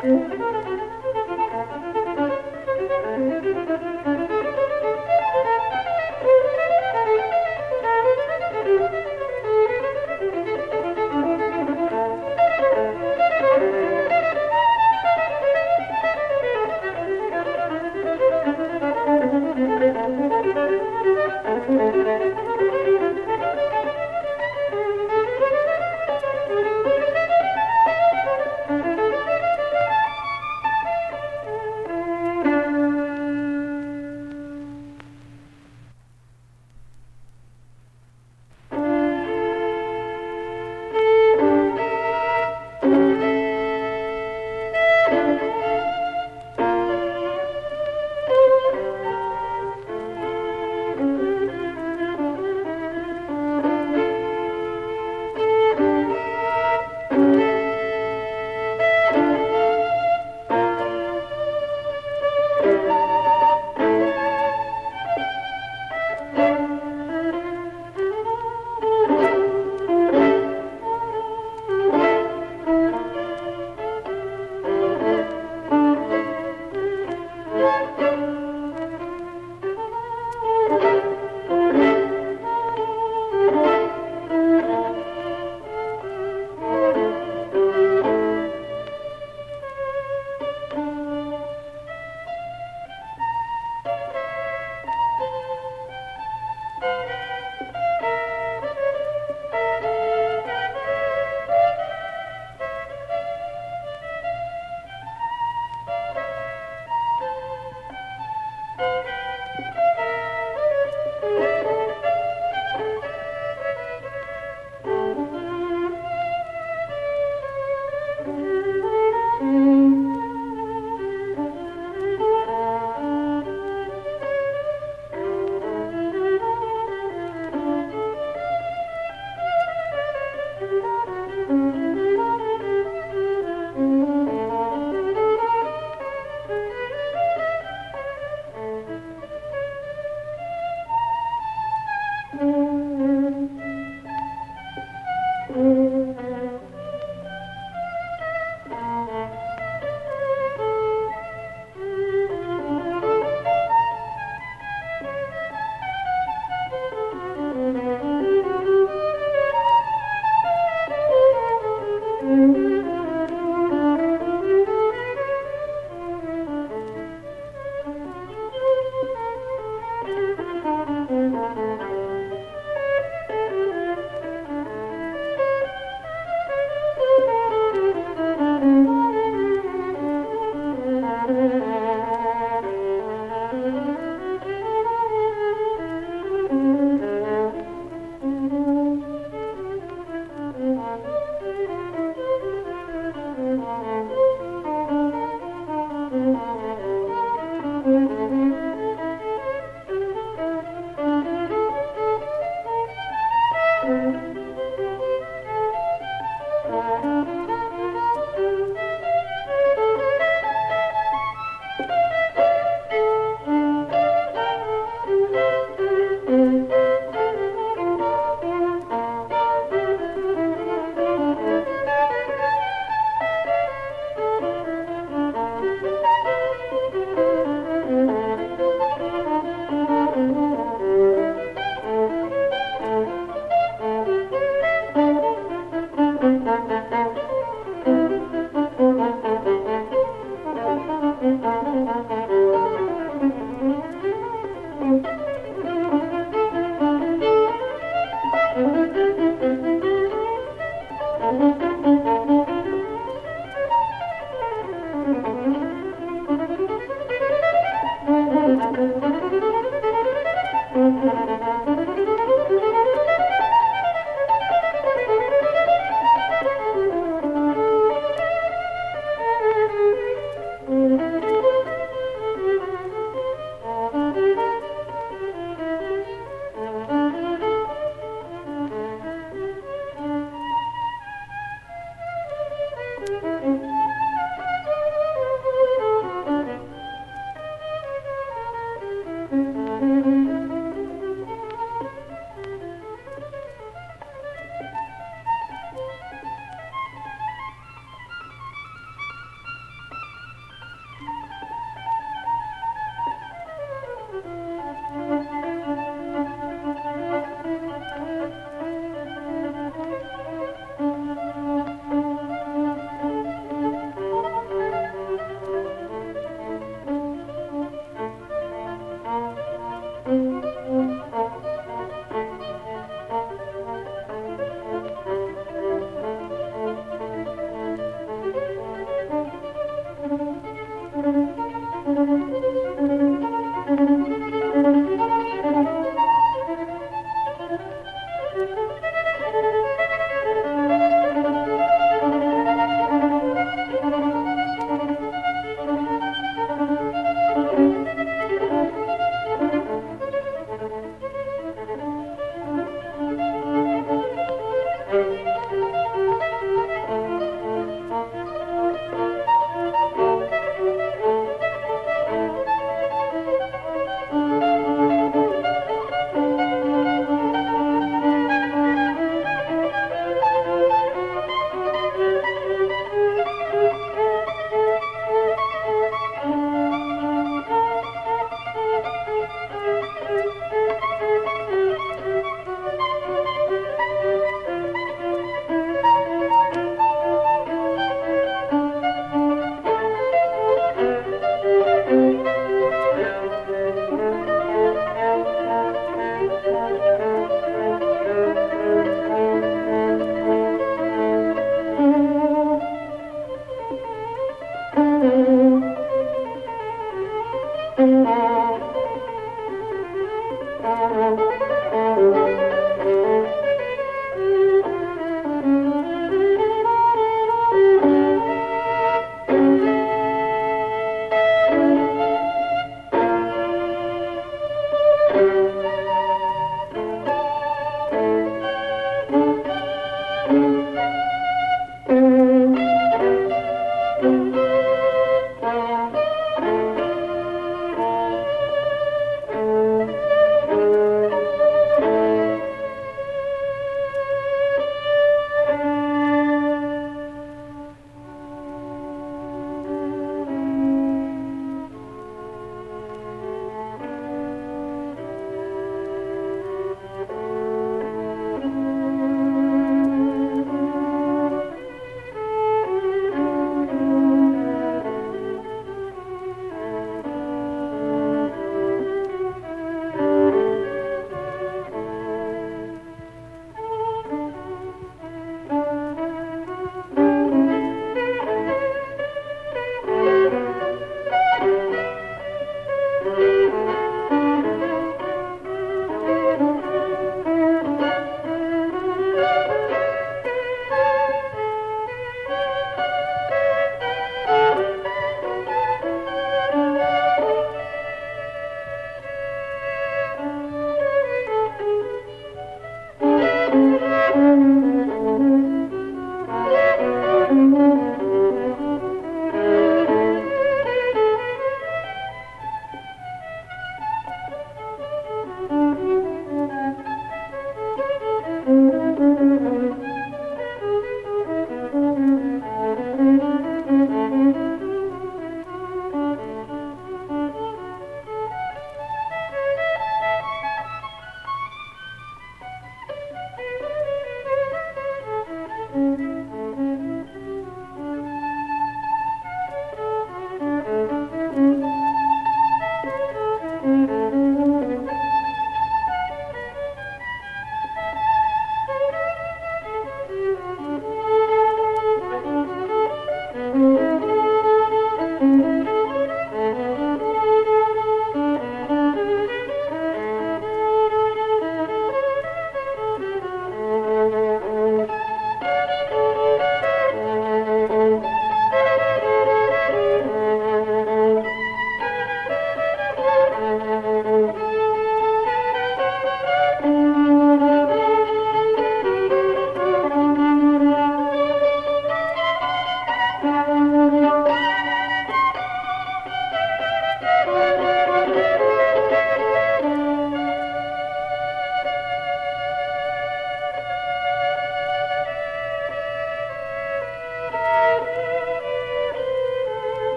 Música